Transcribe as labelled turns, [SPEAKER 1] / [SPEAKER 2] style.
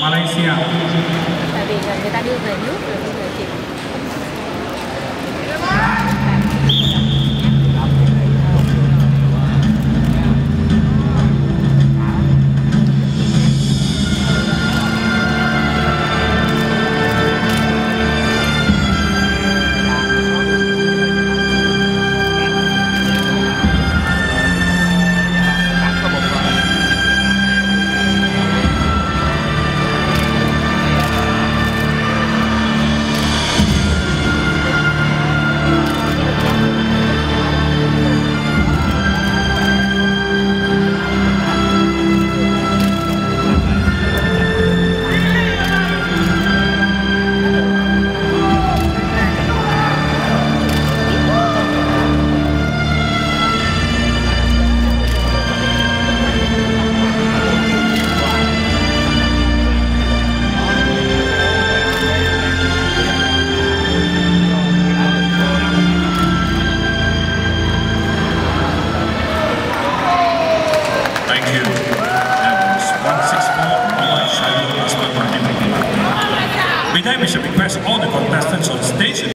[SPEAKER 1] Malaysia.
[SPEAKER 2] tại vì người ta đưa về nước rồi
[SPEAKER 1] With that, we should request all the contestants on stage